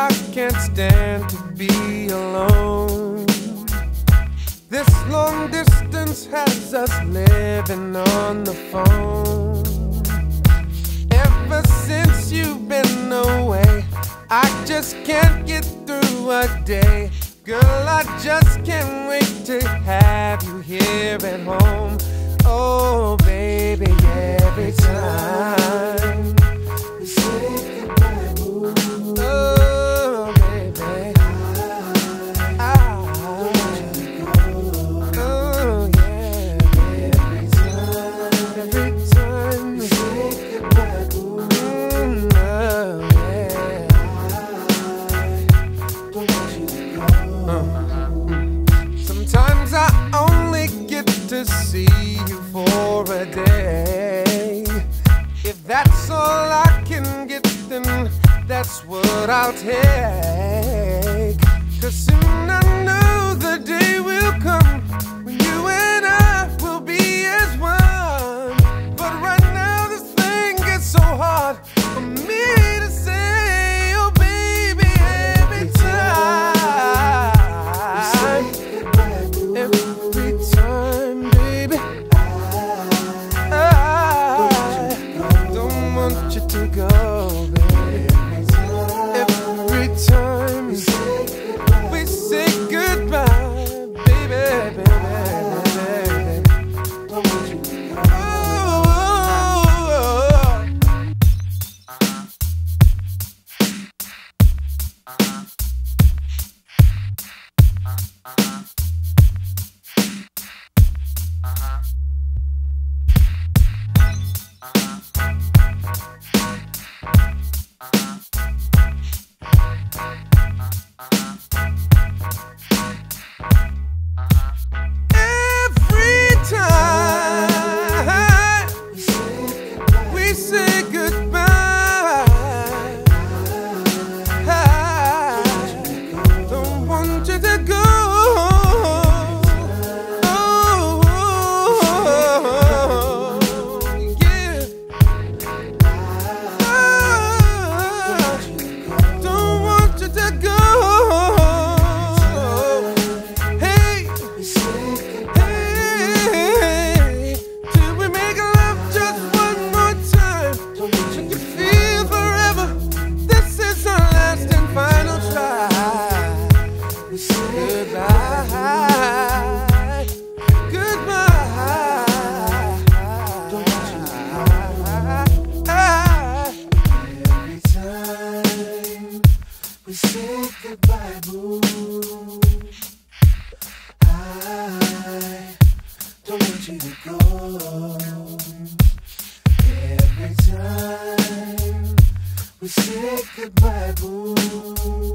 I can't stand to be alone. This long distance has us living on the phone. Ever since you've been away, I just can't get through a day. Girl, I just can't wait to have you here at home. What I'll take. Cause soon I know the day will come when you and I will be as one. But right now, this thing gets so hard for me to say, oh baby, every time. Every time, baby. I don't want you to go, we say goodbye, boo. I don't want you to go. Every time we say goodbye, boo.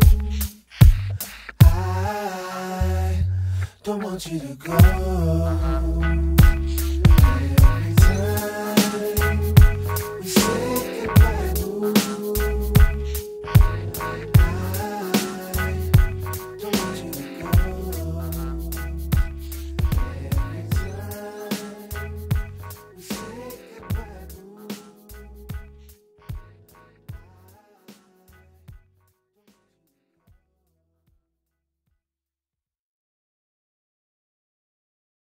I don't want you to go.